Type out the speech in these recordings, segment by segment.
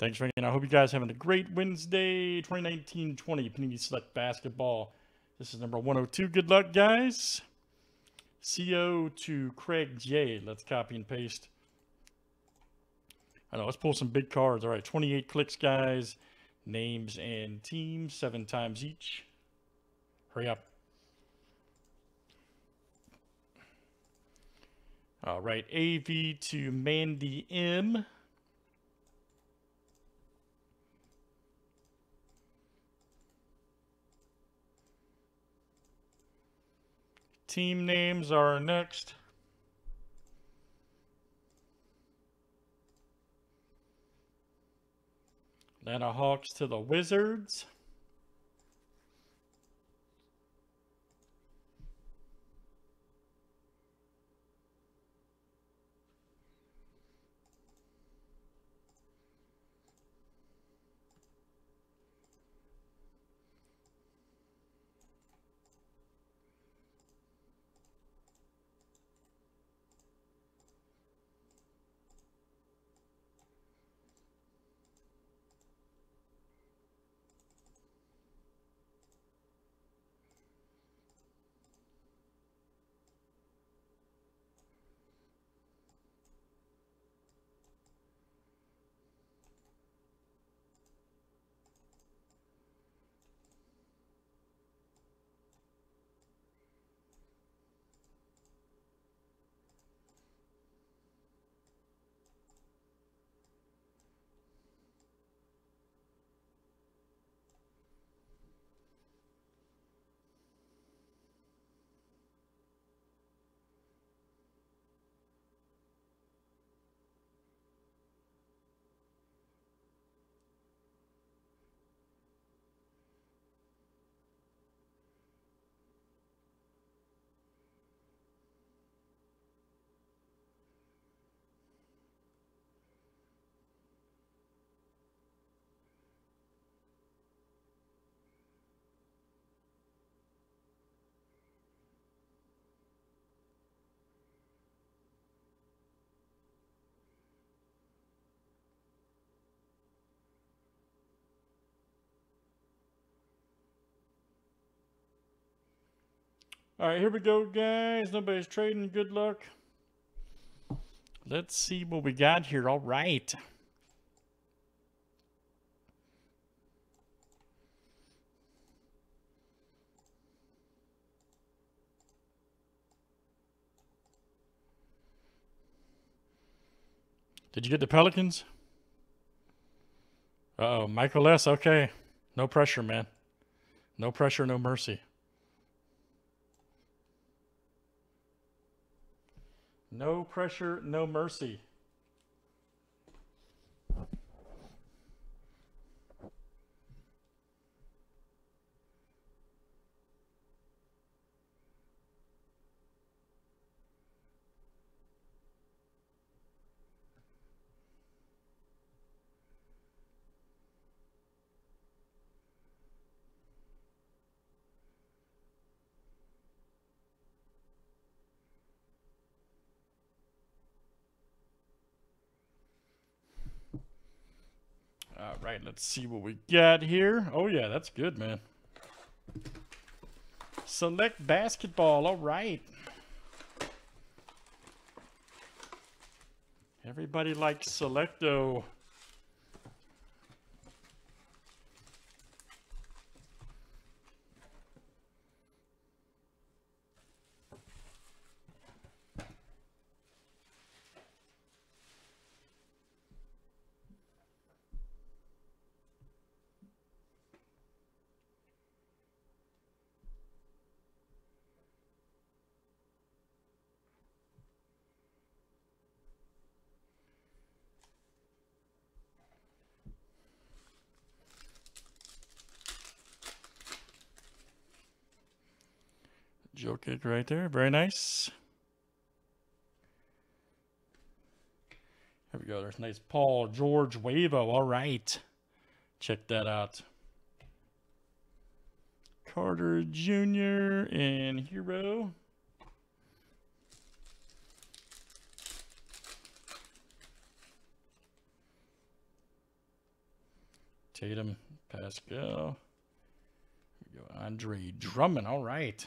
Thanks for hanging. I hope you guys having a great Wednesday, 2019-20 Panini Select Basketball. This is number 102. Good luck, guys. CO to Craig J. Let's copy and paste. I know, let's pull some big cards. All right, 28 clicks, guys. Names and teams, seven times each. Hurry up. All right, AV to Mandy M. Team names are next. Atlanta Hawks to the Wizards. All right, here we go, guys. Nobody's trading. Good luck. Let's see what we got here. All right. Did you get the Pelicans? Uh oh, Michael S. Okay. No pressure, man. No pressure, no mercy. No pressure, no mercy. All right, let's see what we got here. Oh, yeah, that's good, man. Select basketball. All right. Everybody likes Selecto. Jokic right there. Very nice. There we go. There's nice Paul George Wavo. All right. Check that out. Carter Jr. and Herro. Tatum, Pascal. Here we go. Andre Drummond. All right.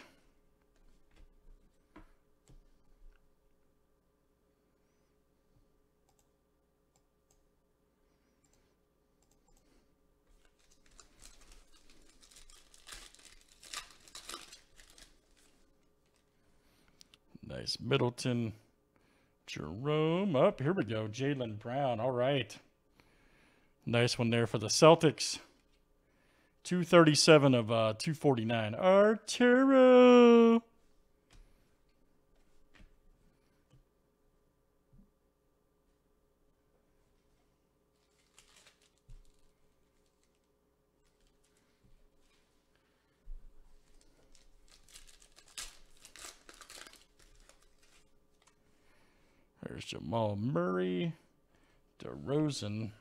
Nice Middleton. Jerome up. Here we go. Jaylen Brown. All right. Nice one there for the Celtics. 237 of uh, 249. Arturo. There's Jamal Murray, DeRozan.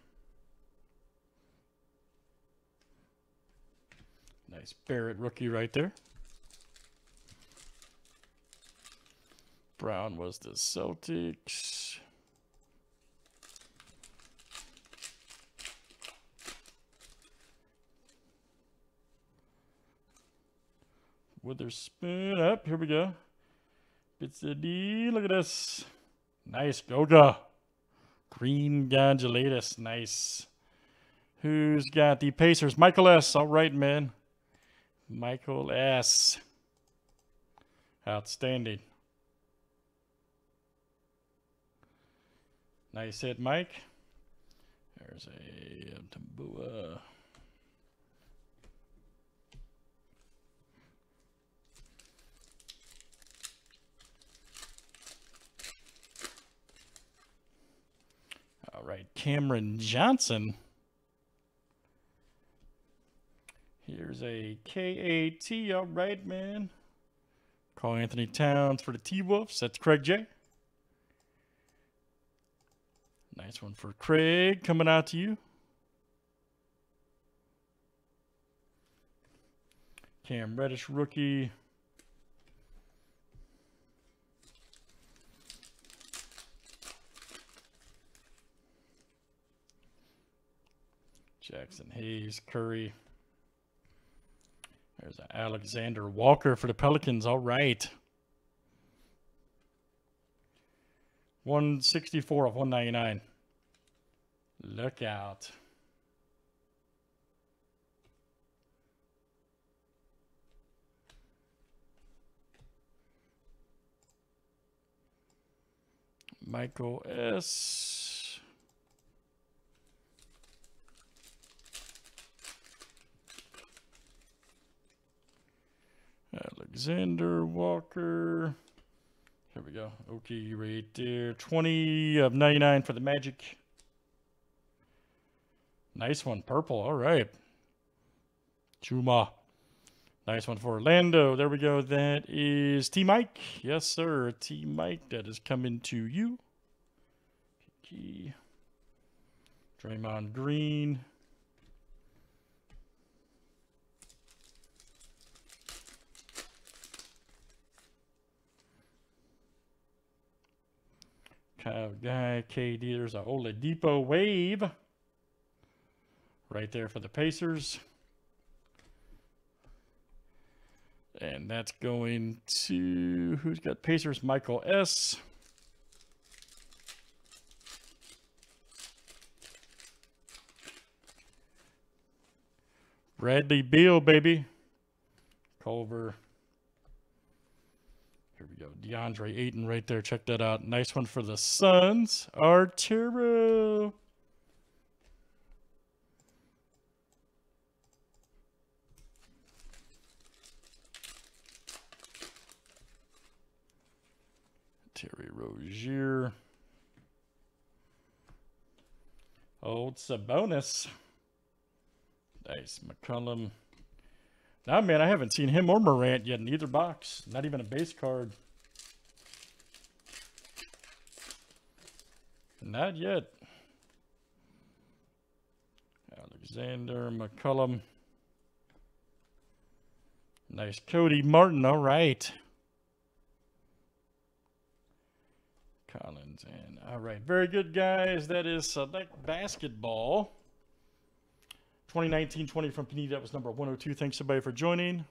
Nice Barrett rookie right there. Brown was the Celtics. Witherspoon up. Here we go. Bits of D. Look at this. Nice Goga. Green Gondolatus. Nice. Who's got the Pacers? Michael S. All right, man. Michael S. Outstanding. Nice hit, Mike. There's a Tambua. All right, Cameron Johnson. Here's a KAT. All right, man. Karl-Anthony Towns for the T Wolves. That's Craig J. Nice one for Craig coming out to you. Cam Reddish rookie. Hayes, Curry. There's Alexander Walker for the Pelicans. All right. 164 of 199. Look out. Michael S. Alexander Walker. Here we go. Okay, right there. 20 of 99 for the Magic. Nice one. Purple. All right. Chuma. Nice one for Orlando. There we go. That is T Mike. Yes, sir. T Mike. That is coming to you. Key. Draymond Green. KD. There's a Oladipo wave. Right there for the Pacers. And that's going to who's got Pacers? Michael S. Bradley Beal, baby. Culver. Here we go. DeAndre Ayton right there. Check that out. Nice one for the Suns. Arturo. Terry Rozier. Old Sabonis. Nice. McCollum. Now, man, I haven't seen him or Morant yet in either box. Not even a base card. Not yet. Alexander McCollum. Nice. Cody Martin. All right. Collins and all right. Very good, guys. That is select basketball. 2019-20 from Panini. That was number 102. Thanks everybody for joining.